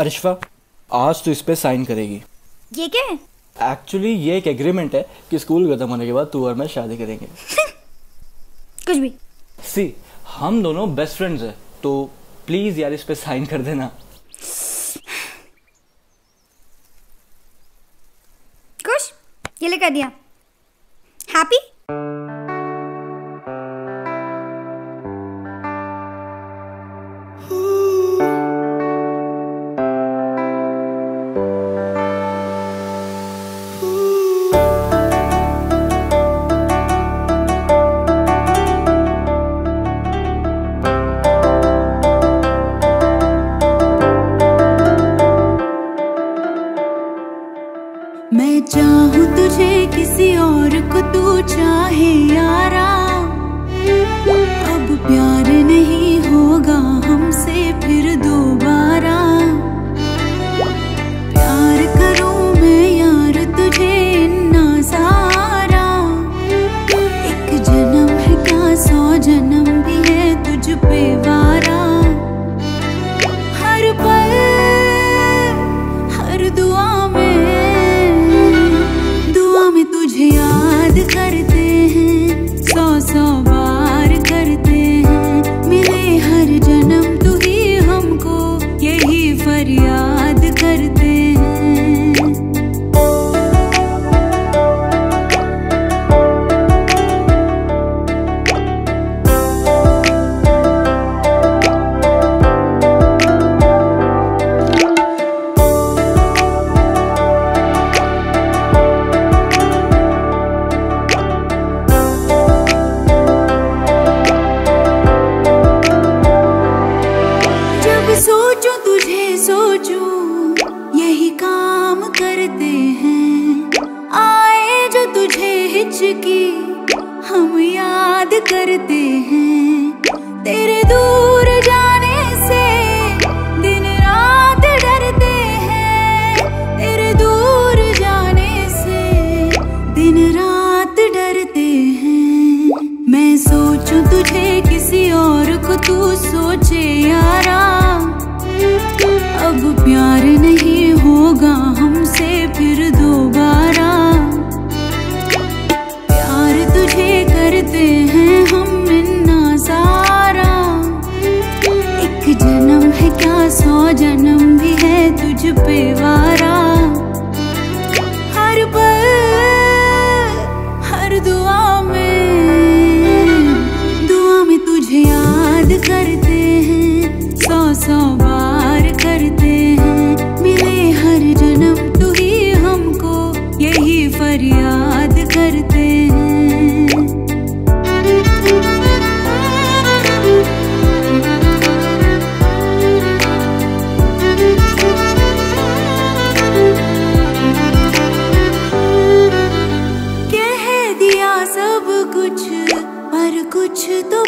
अरिशवा आज तो इस पे साइन करेगी। ये क्या है? एक्चुअली ये एक एग्रीमेंट है कि स्कूल खत्म होने के बाद तू और मैं शादी करेंगे। कुछ भी। सी हम दोनों बेस्ट फ्रेंड्स हैं तो प्लीज़ यार इस पे साइन कर देना। खुश? ये ले कर दिया। हैप्पी किसी और को तू चाहे यारा। अब प्यार नहीं होगा हमसे फिर दोबारा। प्यार करूँ मैं यार तुझे इन्ना सारा। एक जन्म है क्या सौ जन्म भी है तुझ पे हिचकी हम याद करते हैं। तेरे दूर जाने से दिन रात डरते हैं। तेरे दूर जाने से दिन रात डरते हैं। मैं सोचूं तुझे किसी और को तू सोचे यारा। अब प्यार नहीं होगा हमसे तुझे करते हैं हम सारा एक जन्म है क्या, सौ जन्म भी है तुझ पे वारा। हर पल, हर दुआ में दुआ में तुझे याद करते हैं, सौ सौ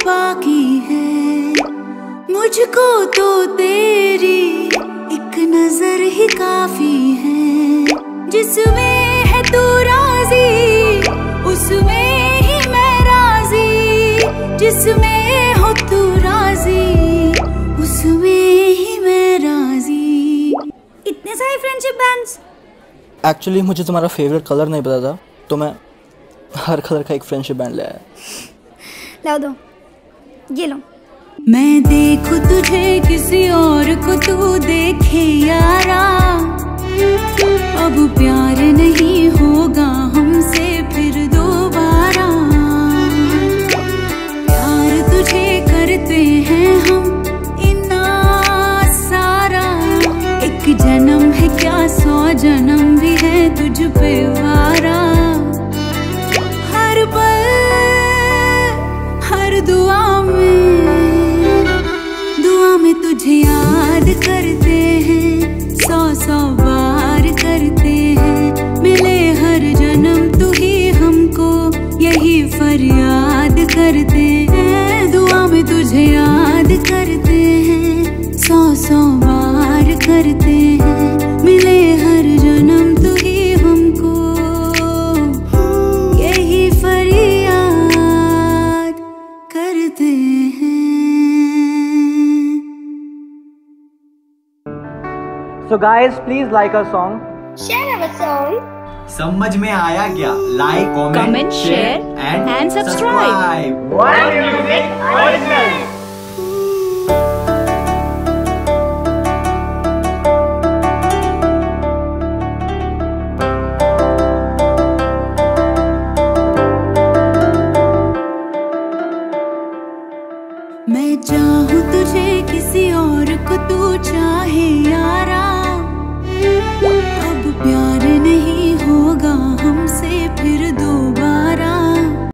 बाकी है। मुझको तो तेरी एक नज़र ही काफ़ी है। जिसमें है तू राज़ी उसमें ही मैं राज़ी। जिसमें हो तू राज़ी उसमें ही मैं राज़ी। इतने सारे फ्रेंडशिप बैंड्स एक्चुअली मुझे तुम्हारा फेवरेट कलर नहीं पता था तो मैं हर कलर का एक फ्रेंडशिप बैंड ले आया। लाओ दो। ये लो। मैं देखूँ तुझे किसी और को तू देखे यारा। अब प्यार नहीं होगा हमसे फिर दोबारा। प्यार तुझे करते हैं हम इन्ना सारा। एक जन्म है क्या, सौ जन्म भी है तुझ पे so guys please like our song समझ में आया क्या? Like comment share and subscribe